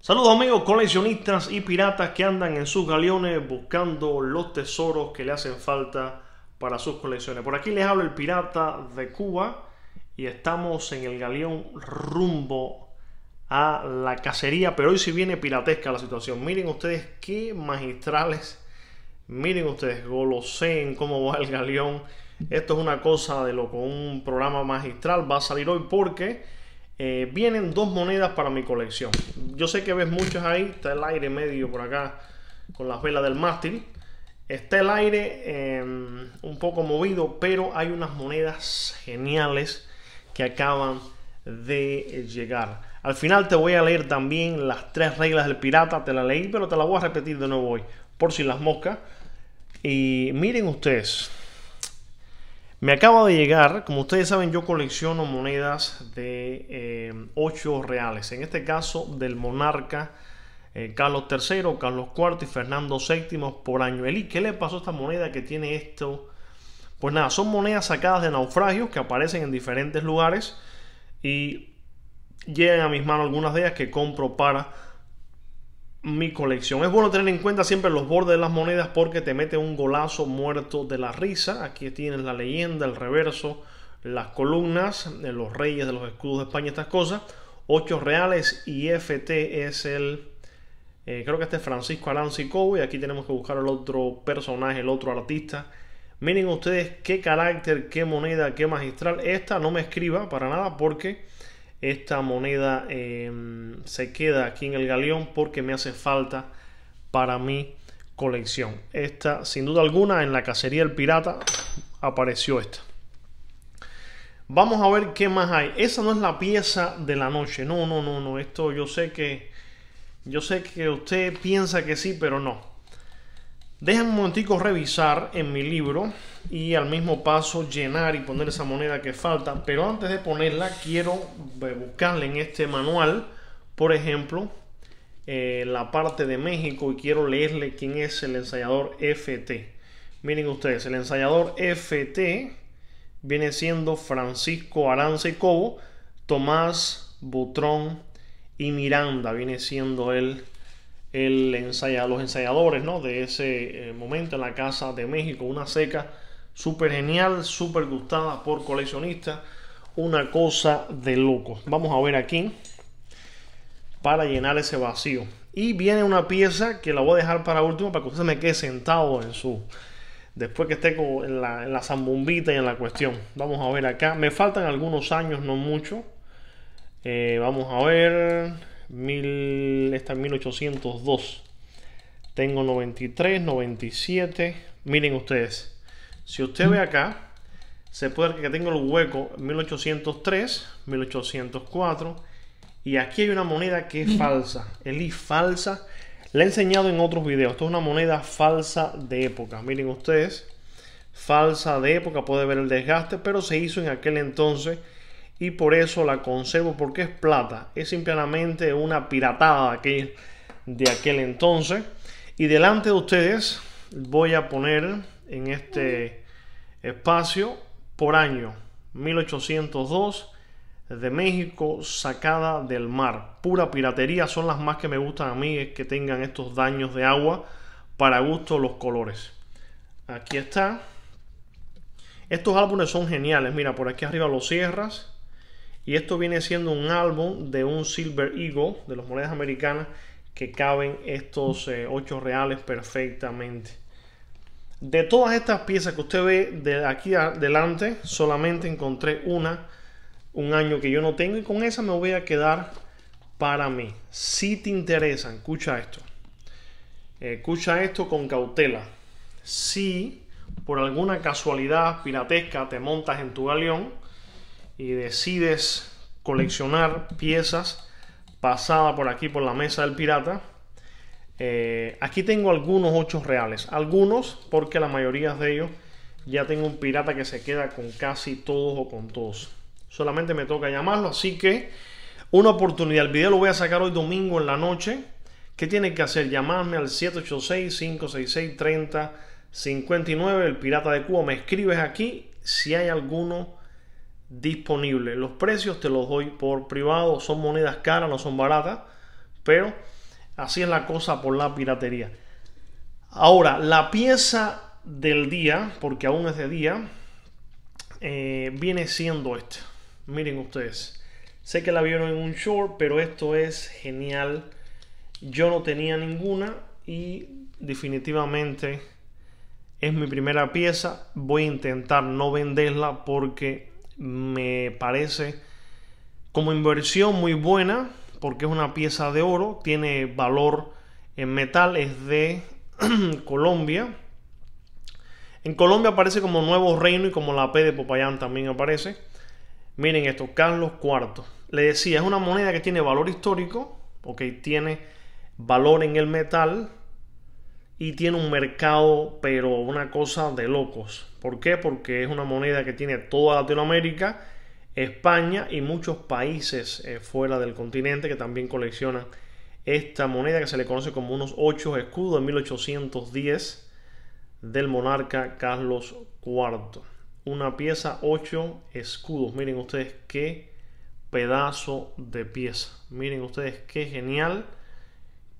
Saludos amigos coleccionistas y piratas que andan en sus galeones buscando los tesoros que le hacen falta para sus colecciones. Por aquí les habla el pirata de Cuba y estamos en el galeón rumbo a la cacería, pero hoy sí viene piratesca la situación. Miren ustedes qué magistrales, miren ustedes, goloseen cómo va el galeón. Esto es una cosa de loco, un programa magistral va a salir hoy porque eh, vienen dos monedas para mi colección. Yo sé que ves muchas ahí. Está el aire medio por acá con las velas del mástil. Está el aire em, un poco movido, pero hay unas monedas geniales que acaban de llegar. Al final te voy a leer también las tres reglas del pirata. Te la leí, pero te la voy a repetir de nuevo hoy, por si las moscas. Y miren ustedes, me acaba de llegar, como ustedes saben, yo colecciono monedas de 8 eh, reales. En este caso, del monarca eh, Carlos III, Carlos IV y Fernando VII por año. Eli, ¿qué le pasó a esta moneda que tiene esto? Pues nada, son monedas sacadas de naufragios que aparecen en diferentes lugares y llegan a mis manos algunas de ellas que compro para mi colección. Es bueno tener en cuenta siempre los bordes de las monedas porque te mete un golazo muerto de la risa. Aquí tienes la leyenda, el reverso, las columnas, los reyes de los escudos de España, estas cosas. 8 reales y FT es el... Eh, creo que este es Francisco Aranzi y aquí tenemos que buscar el otro personaje, el otro artista. Miren ustedes qué carácter, qué moneda, qué magistral. Esta no me escriba para nada porque esta moneda em, se queda aquí en el galeón porque me hace falta para mi colección. Esta, sin duda alguna, en la cacería del pirata apareció esta. Vamos a ver qué más hay. Esa no es la pieza de la noche. No, no, no, no. Esto yo sé que yo sé que usted piensa que sí, pero no. Dejen un momentico revisar en mi libro y al mismo paso llenar y poner esa moneda que falta. Pero antes de ponerla quiero buscarle en este manual, por ejemplo, eh, la parte de México y quiero leerle quién es el ensayador FT. Miren ustedes, el ensayador FT viene siendo Francisco Arance Cobo, Tomás Butrón y Miranda, viene siendo él el ensaya, los ensayadores ¿no? de ese eh, momento en la Casa de México, una seca súper genial, súper gustada por coleccionistas, una cosa de loco. Vamos a ver aquí para llenar ese vacío. Y viene una pieza que la voy a dejar para último para que usted me quede sentado en su... Después que esté en la, en zambumbita y en la cuestión. Vamos a ver acá. Me faltan algunos años, no mucho. Eh, vamos a ver mil, esta es 1802. Tengo 93, 97. Miren ustedes. Si usted ve acá, se puede ver que tengo el hueco 1803, 1804. Y aquí hay una moneda que es falsa. El I falsa. La he enseñado en otros videos. Esto es una moneda falsa de época. Miren ustedes. Falsa de época. Puede ver el desgaste. Pero se hizo en aquel entonces y por eso la conservo porque es plata. Es simplemente una piratada de aquel entonces. Y delante de ustedes voy a poner en este espacio por año 1802 de México sacada del mar. Pura piratería son las más que me gustan a mí es que tengan estos daños de agua para gusto los colores. Aquí está. Estos álbumes son geniales. Mira, por aquí arriba los cierras y esto viene siendo un álbum de un Silver Eagle, de las monedas americanas, que caben estos 8 eh, reales perfectamente. De todas estas piezas que usted ve de aquí adelante, solamente encontré una, un año que yo no tengo, y con esa me voy a quedar para mí. Si te interesa, escucha esto. Escucha esto con cautela. Si por alguna casualidad piratesca te montas en tu galeón, y decides coleccionar piezas pasadas por aquí por la mesa del pirata, eh, aquí tengo algunos 8 reales. Algunos porque la mayoría de ellos ya tengo un pirata que se queda con casi todos o con todos. Solamente me toca llamarlo, así que una oportunidad. El video lo voy a sacar hoy domingo en la noche. ¿Qué tiene que hacer? Llamarme al 786-566-3059, el pirata de Cuba. Me escribes aquí si hay alguno disponible. Los precios te los doy por privado, son monedas caras, no son baratas, Pero así es la cosa por la piratería. Ahora, la pieza del día, porque aún es de día, eh, viene siendo esta. Miren ustedes. Sé que la vieron en un short, pero esto es genial. Yo no tenía ninguna y definitivamente es mi primera pieza. Voy a intentar no venderla porque me parece como inversión muy buena porque es una pieza de oro, tiene valor en metal, es de Colombia. En Colombia aparece como Nuevo Reino y como la P de Popayán también aparece. Miren esto, Carlos IV. Le decía, es una moneda que tiene valor histórico, ok, tiene valor en el metal y tiene un mercado, pero una cosa de locos. ¿Por qué? Porque es una moneda que tiene toda Latinoamérica, España y muchos países eh, fuera del continente que también coleccionan esta moneda que se le conoce como unos 8 escudos de 1810 del monarca Carlos IV. Una pieza 8 escudos. Miren ustedes qué pedazo de pieza. Miren ustedes qué genial,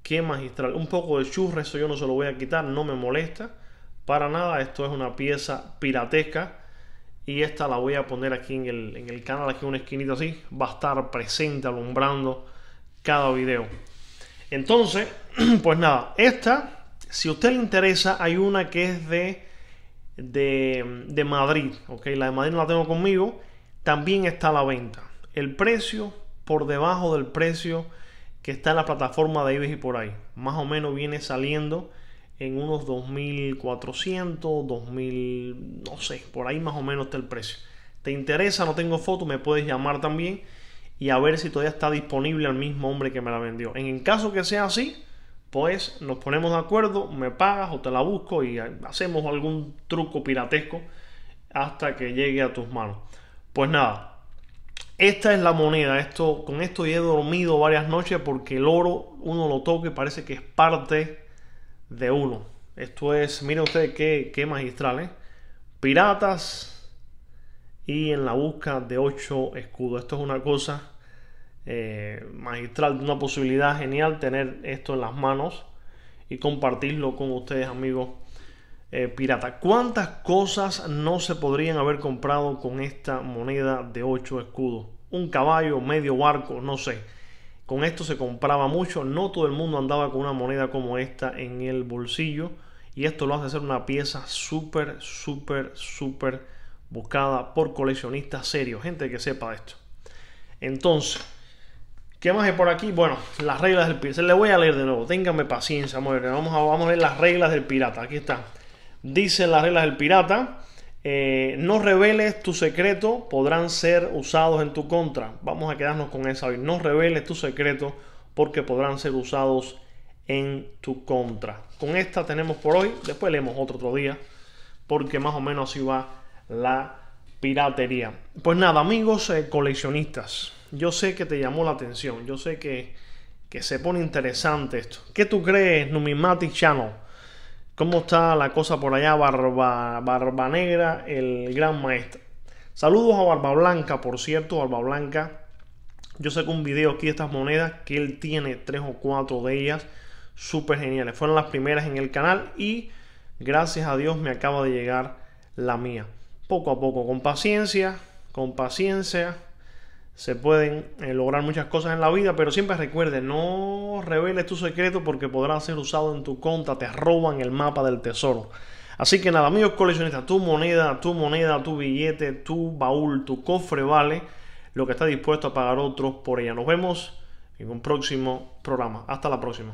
qué magistral. Un poco de churra, eso yo no se lo voy a quitar, no me molesta para nada. Esto es una pieza piratesca y esta la voy a poner aquí en el, en el canal, aquí en una esquinita así. Va a estar presente alumbrando cada video. Entonces, pues nada, esta, si a usted le interesa, hay una que es de, de, Madrid, ¿ok? La de Madrid no la tengo conmigo, también está a la venta. El precio por debajo del precio que está en la plataforma de eBay y por ahí. Más o menos viene saliendo en unos 2400, 2000, no sé, por ahí más o menos está el precio. ¿Te interesa? No tengo foto, me puedes llamar también y a ver si todavía está disponible el mismo hombre que me la vendió. En el caso que sea así, pues nos ponemos de acuerdo, me pagas o te la busco y hacemos algún truco piratesco hasta que llegue a tus manos. Pues nada, esta es la moneda. Esto, con esto ya he dormido varias noches porque el oro uno lo toca y parece que es parte de uno. Esto es, miren ustedes qué, qué magistral, ¿eh? Piratas y en la busca de 8 escudos. Esto es una cosa eh, magistral, una posibilidad genial tener esto en las manos y compartirlo con ustedes amigos eh, piratas. ¿Cuántas cosas no se podrían haber comprado con esta moneda de 8 escudos? Un caballo, medio barco, no sé. Con esto se compraba mucho. No todo el mundo andaba con una moneda como esta en el bolsillo. Y esto lo hace ser una pieza súper, súper, súper buscada por coleccionistas serios, gente que sepa esto. Entonces, ¿qué más hay por aquí? Bueno, las reglas del pirata. Le voy a leer de nuevo, ténganme paciencia, vamos a, vamos a las reglas del pirata. Aquí está. Dicen las reglas del pirata. Eh, no reveles tu secreto, podrán ser usados en tu contra. Vamos a quedarnos con esa hoy. No reveles tu secreto porque podrán ser usados en tu contra. Con esta tenemos por hoy. Después leemos otro otro día porque más o menos así va la piratería. Pues nada, amigos eh, coleccionistas, yo sé que te llamó la atención, yo sé que, que se pone interesante esto. ¿Qué tú crees, Numismatic Channel? ¿Cómo está la cosa por allá, Barba, Barba Negra, el gran maestro? Saludos a Barba Blanca, por cierto, Barba Blanca. Yo sé que un video aquí de estas monedas, que él tiene tres o cuatro de ellas, súper geniales. Fueron las primeras en el canal y gracias a Dios me acaba de llegar la mía poco a poco, con paciencia, con paciencia, se pueden eh, lograr muchas cosas en la vida, pero siempre recuerde, no reveles tu secreto porque podrán ser usados en tu conta, te roban el mapa del tesoro. Así que nada, amigos coleccionistas, tu moneda, tu moneda, tu billete, tu baúl, tu cofre vale lo que está dispuesto a pagar otros por ella. Nos vemos en un próximo programa. Hasta la próxima.